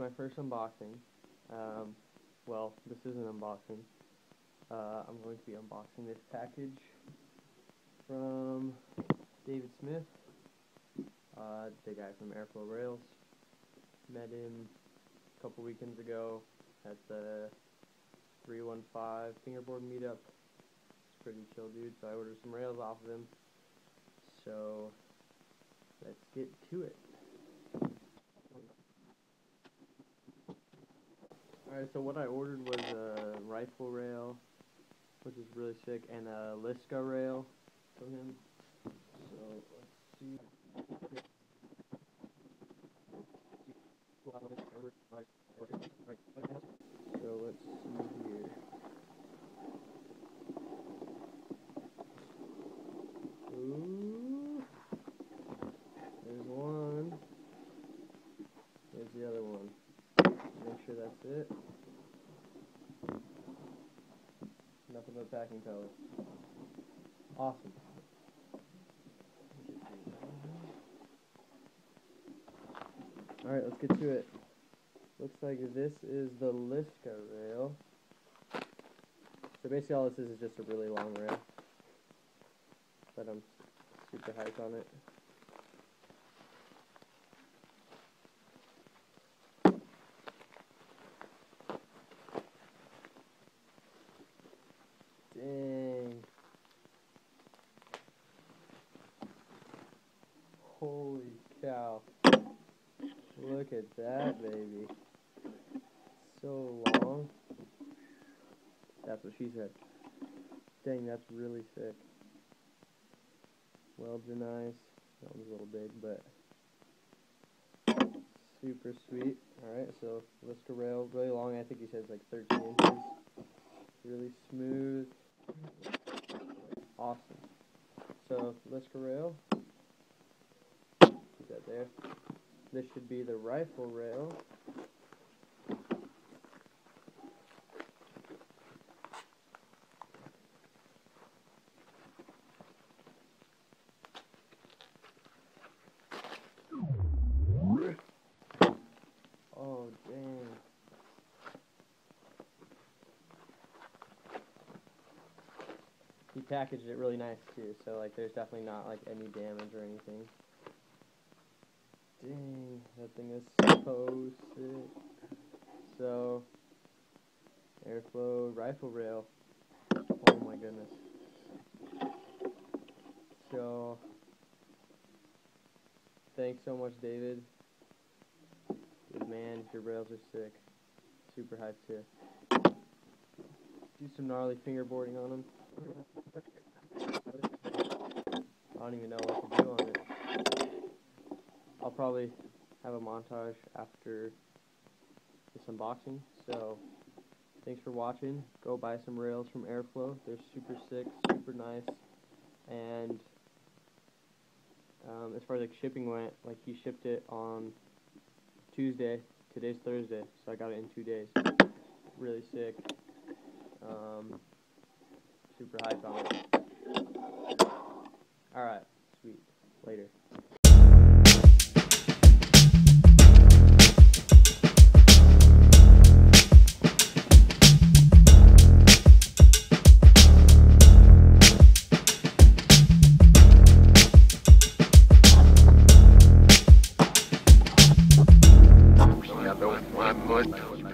my first unboxing. Um, well, this is an unboxing. Uh, I'm going to be unboxing this package from David Smith, uh, the guy from Airflo Rails. Met him a couple weekends ago at the 315 fingerboard meetup. It's pretty chill dude, so I ordered some rails off of him. So, let's get to it. Alright, so what I ordered was a rifle rail, which is really sick, and a Liska rail from him. So, let's see here. Ooh. There's one. There's the other one. Make sure that's it. Nothing but packing pellets. Awesome. Alright, let's get to it. Looks like this is the Liska rail. So basically all this is is just a really long rail. But I'm super hyped on it. Dang. Holy cow. Look at that, baby. So long. That's what she said. Dang, that's really sick. Welds are nice. That one's a little big, but super sweet. Alright, so Liska rail, really long. I think he says like 13 inches. Really smooth. Awesome. So, Liska rail. That there. This should be the rifle rail. Oh. He packaged it really nice too, so like there's definitely not like any damage or anything. Dang, that thing is so sick. So, Airflo rifle rail. Oh my goodness. So, thanks so much, David. Good man, your rails are sick. Super hyped too. Do some gnarly fingerboarding on them. I don't even know what to do on it. I'll probably have a montage after this unboxing. So thanks for watching. Go buy some rails from Airflo. They're super sick, super nice. And um, as far as like shipping went, like he shipped it on Tuesday. Today's Thursday, so I got it in two days. Really sick. Um, super high on it. Alright, sweet. Later. language.